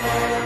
Bye.